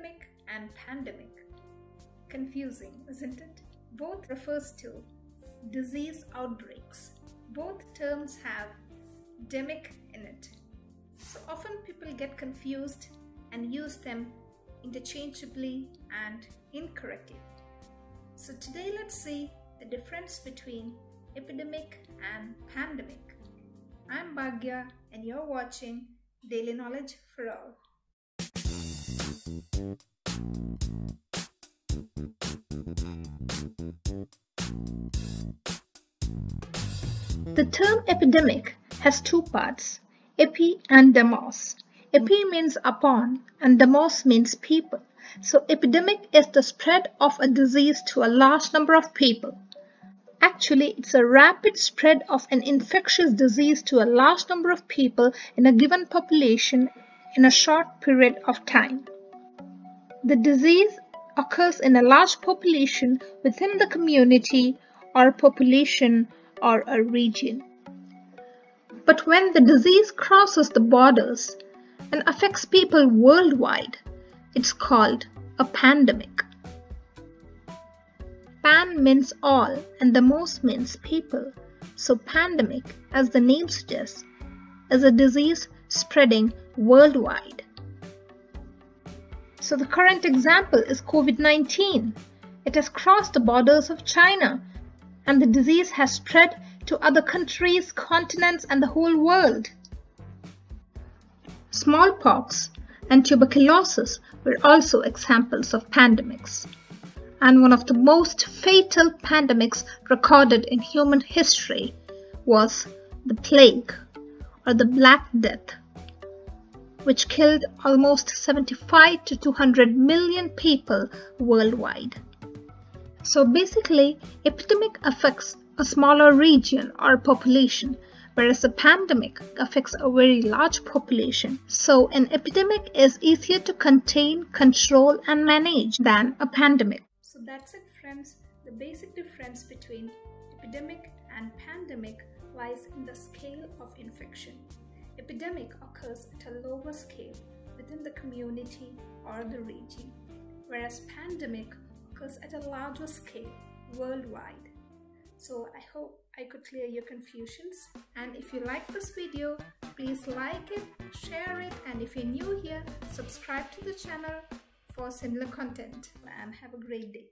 epidemic and pandemic. Confusing, isn't it? Both refers to disease outbreaks. Both terms have demic in it. So often people get confused and use them interchangeably and incorrectly. So today let's see the difference between epidemic and pandemic. I'm Bhagya and you're watching Daily Knowledge for All. The term epidemic has two parts, epi and demos. Epi means upon and demos means people. So epidemic is the spread of a disease to a large number of people. Actually, it's a rapid spread of an infectious disease to a large number of people in a given population in a short period of time. The disease occurs in a large population within the community or population or a region. But when the disease crosses the borders and affects people worldwide, it's called a pandemic. Pan means all and demos means people. So pandemic, as the name suggests, is a disease spreading worldwide. So the current example is COVID-19. It has crossed the borders of China and the disease has spread to other countries, continents and the whole world. Smallpox and tuberculosis were also examples of pandemics. And one of the most fatal pandemics recorded in human history was the plague or the Black Death, which killed almost 75 to 200 million people worldwide. So basically, epidemic affects a smaller region or population, whereas a pandemic affects a very large population. So an epidemic is easier to contain, control and manage than a pandemic. So that's it friends. The basic difference between epidemic and pandemic lies in the scale of infection. Epidemic occurs at a lower scale within the community or the region, whereas pandemic occurs at a larger scale worldwide. So I hope I could clear your confusions and if you like this video, please like it, share it and if you're new here, subscribe to the channel for similar content and have a great day.